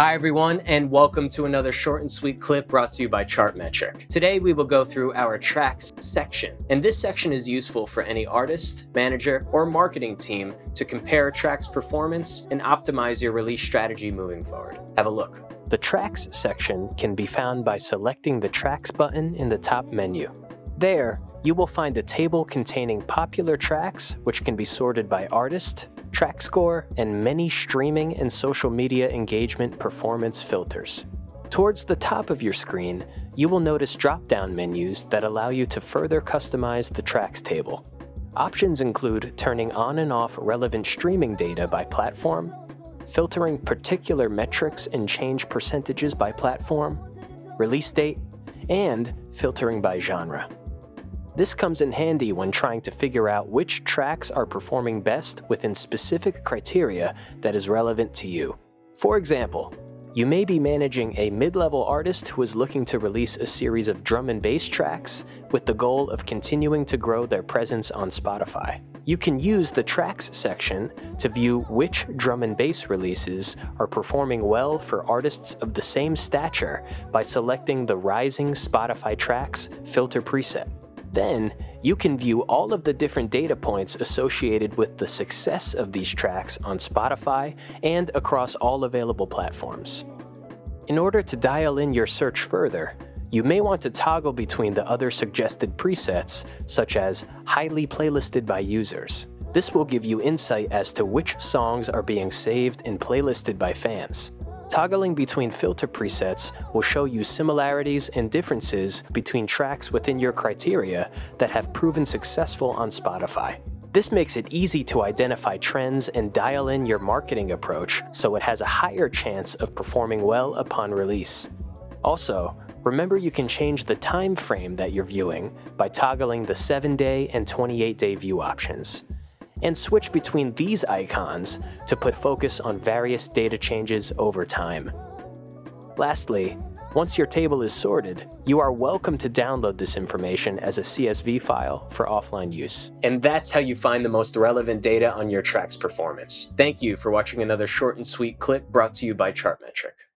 Hi everyone, and welcome to another short and sweet clip brought to you by Chartmetric. Today we will go through our tracks section, and this section is useful for any artist, manager, or marketing team to compare track's performance and optimize your release strategy moving forward. Have a look. The Tracks section can be found by selecting the Tracks button in the top menu. There, you will find a table containing popular tracks, which can be sorted by artist, track score, and many streaming and social media engagement performance filters. Towards the top of your screen, you will notice drop-down menus that allow you to further customize the tracks table. Options include turning on and off relevant streaming data by platform, filtering particular metrics and change percentages by platform, release date, and filtering by genre. This comes in handy when trying to figure out which tracks are performing best within specific criteria that is relevant to you. For example, you may be managing a mid-level artist who is looking to release a series of drum and bass tracks with the goal of continuing to grow their presence on Spotify. You can use the Tracks section to view which drum and bass releases are performing well for artists of the same stature by selecting the Rising Spotify Tracks filter preset. Then, you can view all of the different data points associated with the success of these tracks on Spotify and across all available platforms. In order to dial in your search further, you may want to toggle between the other suggested presets, such as highly playlisted by users. This will give you insight as to which songs are being saved and playlisted by fans. Toggling between filter presets will show you similarities and differences between tracks within your criteria that have proven successful on Spotify. This makes it easy to identify trends and dial in your marketing approach so it has a higher chance of performing well upon release. Also, remember you can change the time frame that you're viewing by toggling the 7-day and 28-day view options and switch between these icons to put focus on various data changes over time. Lastly, once your table is sorted, you are welcome to download this information as a CSV file for offline use. And that's how you find the most relevant data on your track's performance. Thank you for watching another short and sweet clip brought to you by Chartmetric.